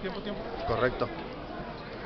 Tiempo, tiempo. Correcto.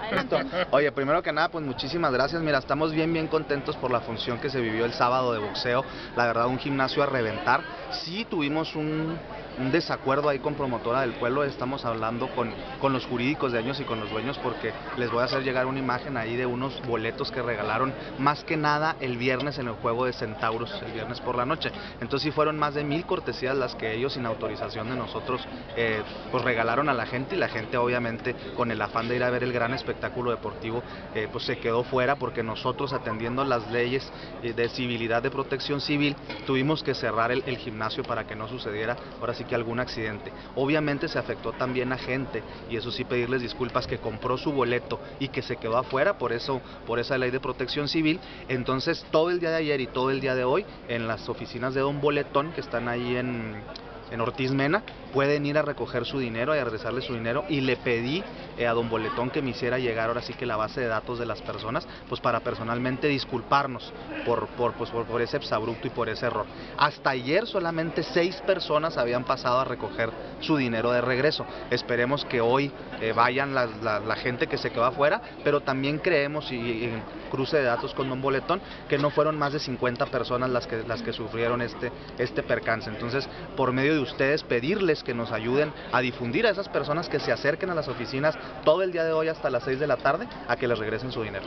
Adelante. Oye, primero que nada, pues muchísimas gracias. Mira, estamos bien, bien contentos por la función que se vivió el sábado de boxeo. La verdad, un gimnasio a reventar. Sí tuvimos un, un desacuerdo ahí con promotora del pueblo. Estamos hablando con, con los jurídicos de años y con los dueños porque les voy a hacer llegar una imagen ahí de unos boletos que regalaron más que nada el viernes en el juego de Centauros, el viernes por la noche. Entonces sí fueron más de mil cortesías las que ellos sin autorización de nosotros eh, pues regalaron a la gente y la gente obviamente con el afán de ir a ver el gran espectáculo deportivo eh, pues se quedó fuera porque nosotros atendiendo las leyes eh, de civilidad de protección civil tuvimos que cerrar el, el gimnasio para que no sucediera ahora sí que algún accidente. Obviamente se afectó también a gente y eso sí pedirles disculpas que compró su boleto y que se quedó afuera por eso por esa ley de protección civil. Entonces todo el día de ayer y todo el día de hoy en las oficinas de Don Boletón que están ahí en en Ortiz Mena, pueden ir a recoger su dinero y a regresarle su dinero y le pedí eh, a don Boletón que me hiciera llegar ahora sí que la base de datos de las personas, pues para personalmente disculparnos por, por, pues, por, ese exabrupto y por ese error. Hasta ayer solamente seis personas habían pasado a recoger su dinero de regreso. Esperemos que hoy eh, vayan la, la, gente que se quedó afuera, pero también creemos y, y, en cruce de datos con don Boletón que no fueron más de 50 personas las que, las que sufrieron este, este percance. Entonces, por medio de ustedes pedirles que nos ayuden a difundir a esas personas que se acerquen a las oficinas todo el día de hoy hasta las 6 de la tarde a que les regresen su dinero.